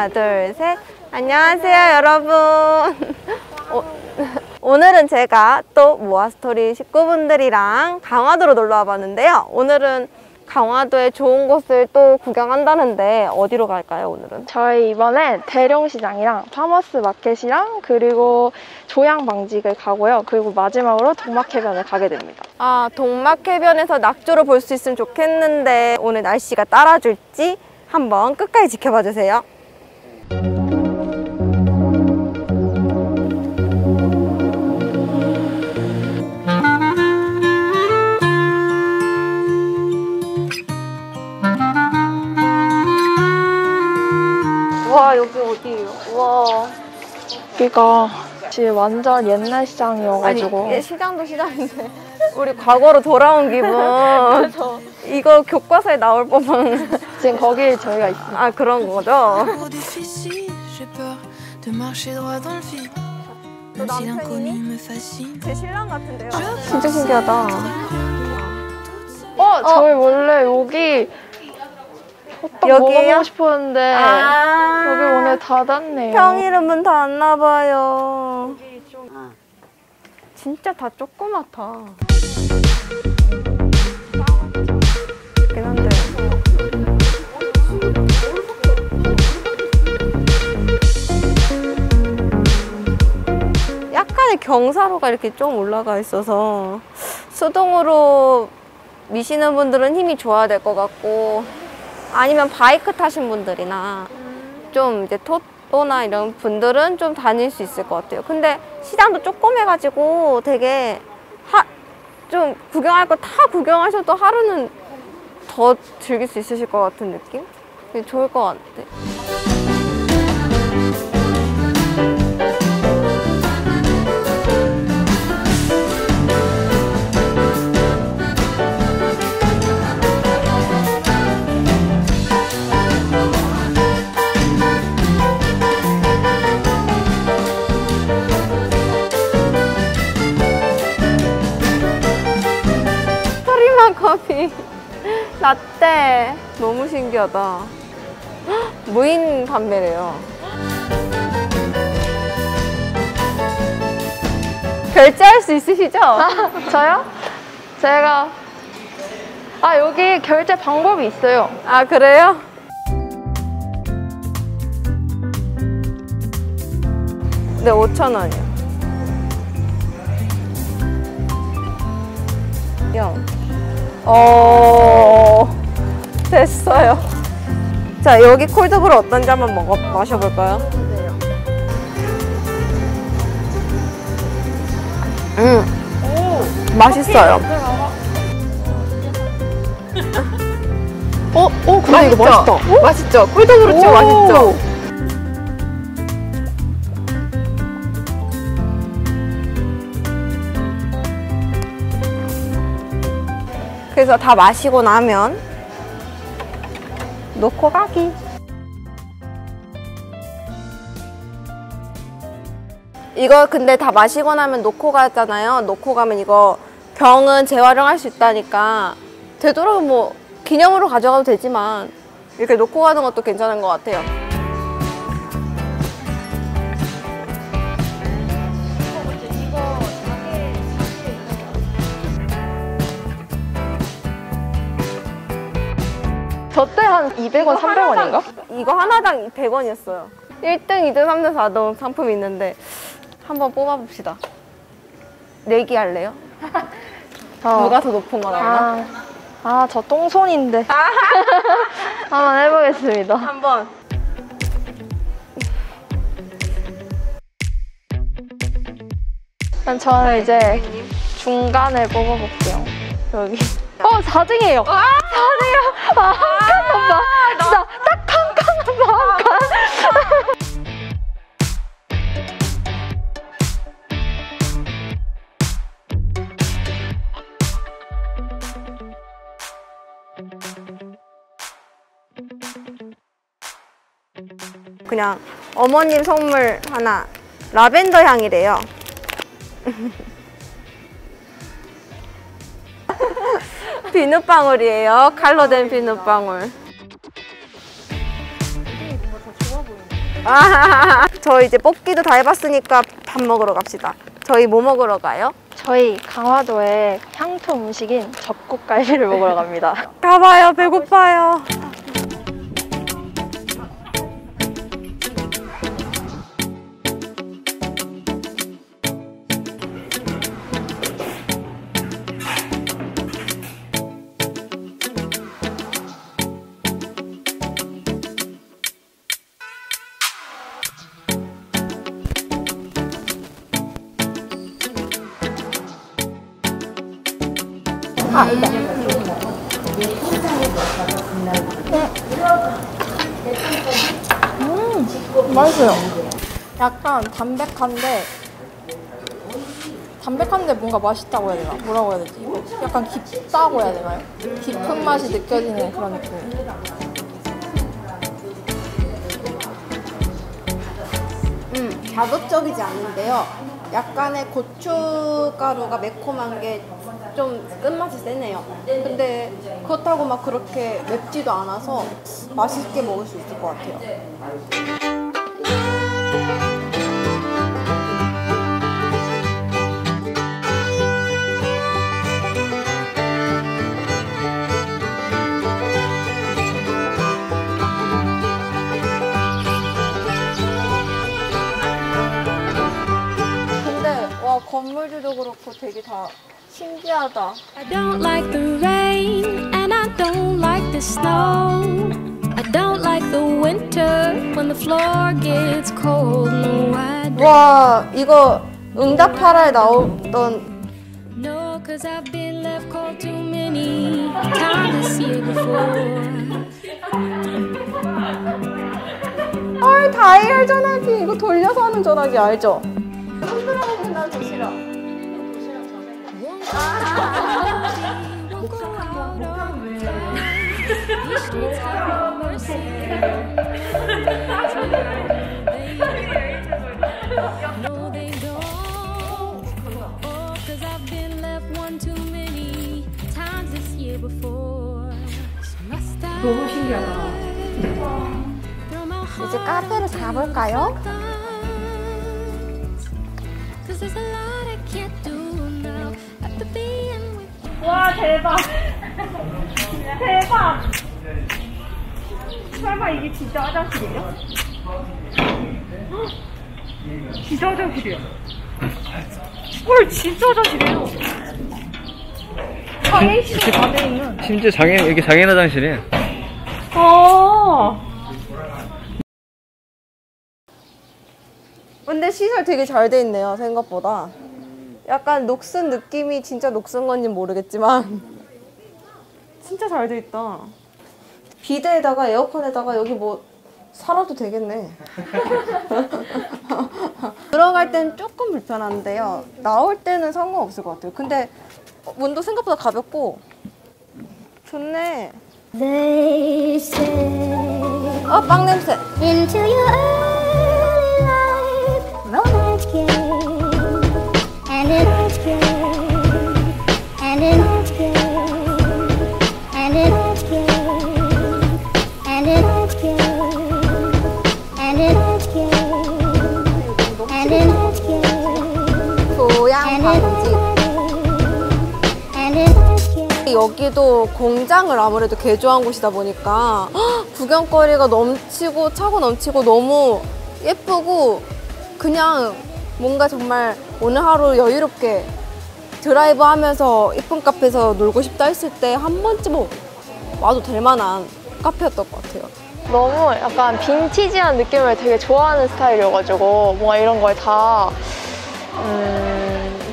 하나, 둘, 셋. 안녕하세요, 여러분. 오, 오늘은 제가 또 모아스토리 식구분들이랑 강화도로 놀러 와봤는데요. 오늘은 강화도의 좋은 곳을 또 구경한다는데 어디로 갈까요, 오늘은? 저희 이번엔 대룡시장이랑 farmers market이랑 그리고 조양방직을 가고요. 그리고 마지막으로 동막해변을 가게 됩니다. 아, 동막해변에서 낙조를 볼 수 있으면 좋겠는데 오늘 날씨가 따라줄지 한번 끝까지 지켜봐 주세요. 여기가 지금 완전 옛날 아니, 시장이어가지고 이게 시장도 시장인데 우리 과거로 돌아온 기분. 이거 교과서에 나올 법한 지금 거기에 저희가 있습니다. 아 그런 거죠. 제 신랑 같은데요. 진짜 신기하다. 어, 저희 원래 여기 호떡 여기예요? 먹어보고 싶었는데 아 여기 오늘 닫았네요. 평일은 문 닫나 봐요. 진짜 다 조그맣다. 한데. 약간의 경사로가 이렇게 좀 올라가 있어서 수동으로 미시는 분들은 힘이 좋아야 될 것 같고 아니면 바이크 타신 분들이나 좀 이제 토토나 이런 분들은 좀 다닐 수 있을 것 같아요. 근데 시장도 조그매가지고 되게 하, 좀 구경할 거 다 구경하셔도 하루는 더 즐길 수 있으실 것 같은 느낌? 좋을 것 같아. 프리마 커피 라떼 너무 신기하다 헉, 무인 판매래요 결제할 수 있으시죠? 저요? 제가 아 여기 결제 방법이 있어요. 아 그래요? 네 5천 원이요 영. 어 됐어요 자 여기 콜드브루 어떤지 한번 먹어 마셔볼까요? 음 맛있어요 어, 어, 근데 이거 맛있다. 오, 맛있죠? 치고 오. 맛있죠? 그래서 다 마시고 나면 놓고 가기. 이거 근데 다 마시고 나면 놓고 가잖아요. 놓고 가면 이거 병은 재활용할 수 있다니까 되도록이면 뭐 기념으로 가져가도 되지만 이렇게 놓고 가는 것도 괜찮은 것 같아요. 저 때 한 200원, 300원인가? 이거 하나당 100원이었어요. 1등, 2등, 3등, 4등 상품이 있는데 한번 뽑아봅시다. 내기 할래요? 누가 더 높은 거 나오나? 아, 아, 저 똥손인데. 한번 해보겠습니다. 한번. 저는 이제 중간을 뽑아볼게요. 여기. 어, 4등이에요. 4등이요. 아, 한 칸만. 진짜 딱 한 칸만, 한 칸. 그냥 어머님 선물 하나. 라벤더 향이래요. 비눗방울이에요. 칼로 된 비눗방울. 아, 저 이제 뽑기도 다 해봤으니까 밥 먹으러 갑시다. 저희 뭐 먹으러 가요? 저희 강화도의 향토 음식인 적국갈비를 먹으러 갑니다. 가봐요. 배고파요. 맛있어요. 약간 담백한데 담백한데 뭔가 맛있다고 해야 되나? 뭐라고 해야 되지? 약간 깊다고 해야 되나요? 깊은 맛이 느껴지는 그런 느낌이에요. 음, 자극적이지 않은데요. 약간의 고춧가루가 매콤한 게 좀 끝맛이 세네요. 근데 그렇다고 막 그렇게 맵지도 않아서 맛있게 먹을 수 있을 것 같아요. 근데 와 건물들도 그렇고 되게 다 신기하다. I don't like the rain and I don't like the snow. I don't like the winter when the floor gets cold. No, I don't. 와 이거 응답하라에 나오던 No, cause I've been left cold too many times this year before. 헐 다이얼 전화기 이거 돌려서 하는 전화기 알죠? 너무 신기하다. 이제 카페를 가볼까요? 와 대박. 대박. 설마 이게 진짜 화장실이에요? 헉, 진짜 화장실이에요. 헐 진짜 화장실이에요. 장애인실로 안에 있는 심지어 장애 여기 장애인 화장실이 아. 근데 시설 되게 잘 돼 있네요 생각보다. 약간 녹슨 느낌이 진짜 녹슨 건지 모르겠지만 진짜 잘 돼 있다. 비데에다가 에어컨에다가 여기 뭐 살아도 되겠네. 들어갈 땐 조금 불편한데요. 나올 때는 상관없을 것 같아요. 근데 문도 생각보다 가볍고 좋네. 어, 빵 냄새. Came. 여기도 공장을 아무래도 개조한 곳이다 보니까 헉, 구경거리가 넘치고 차고 넘치고 너무 예쁘고 그냥 뭔가 정말 오늘 하루 여유롭게 드라이브 하면서 이쁜 카페에서 놀고 싶다 했을 때 한 번쯤 와도 될 만한 카페였던 것 같아요. 너무 약간 빈티지한 느낌을 되게 좋아하는 스타일이어가지고 뭔가 이런 걸다 음,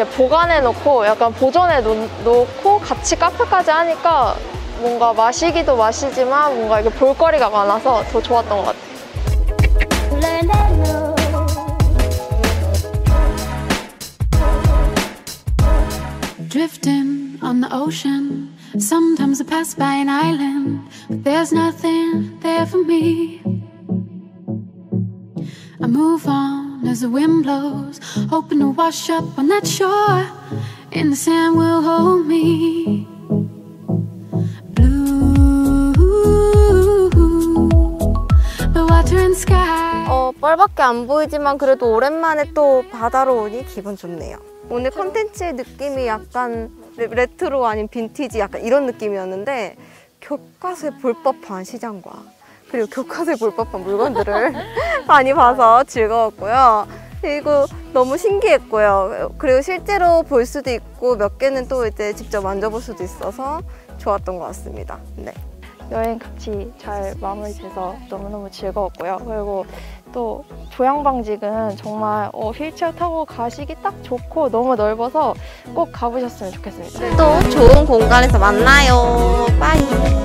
이렇게 보관해 놓고 약간 보존해 놓, 놓고 같이 카페까지 하니까 뭔가 마시기도 마시지만 뭔가 이게 볼거리가 많아서 더 좋았던 것 같아요. Drifting on the ocean. As the wind blows, hoping to wash up on that shore. And the sand will hold me. 어, 뻘밖에 안 보이지만 그래도 오랜만에 또 바다로 오니 기분 좋네요. 오늘 컨텐츠의 느낌이 약간 레- 레트로 아닌 빈티지 약간 이런 느낌이었는데 교과서에 볼 법한 시장과 그리고 교과서에 볼 법한 물건들을 많이 봐서 즐거웠고요. 그리고 너무 신기했고요. 그리고 실제로 볼 수도 있고 몇 개는 또 이제 직접 만져볼 수도 있어서 좋았던 것 같습니다. 네. 여행 같이 잘 마무리돼서 너무너무 즐거웠고요. 그리고 또 조양방직은 정말 어, 휠체어 타고 가시기 딱 좋고 너무 넓어서 꼭 가보셨으면 좋겠습니다. 또 좋은 공간에서 만나요. 빠이.